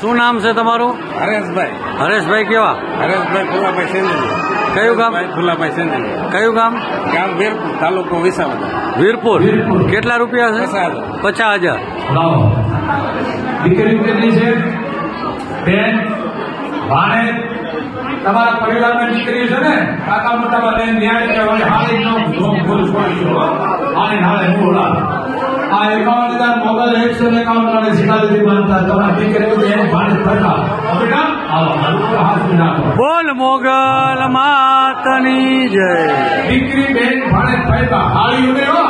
શું નામ છે તમારું હરેશભાઈ હરેશભાઈ કેવા હરેશભાઈ ફુલાભાઈ સેન્દ્રી કયું ગામ ફુલાભાઈ સેન્દ્રી કયું ગામ ગામ વીરપુર તાલુકો વિસાવદર વીરપુર કેટલા રૂપિયા છે પચાસ હજાર. પચાસ હજાર લાવો દીકરી કેટલી છે બેન ભાણે તમારા પરિવારમાં દીકરી છે ને કાકા મોટા બધા ન્યાય કે હવે હાલી નો ભૂલ ભૂલ છોડીશું હો. હાલી હાલે હું ઓલા આ એકાવન હજાર મોબાઈલ એકસો ને એકાવન વાળે શીખાડી માનતા તમારા દીકરી બોલ મોગલ માતની જય દીકરી બેન ભાણે થતા હાલી ઉડે હો હાલે હાલે હું ઓલા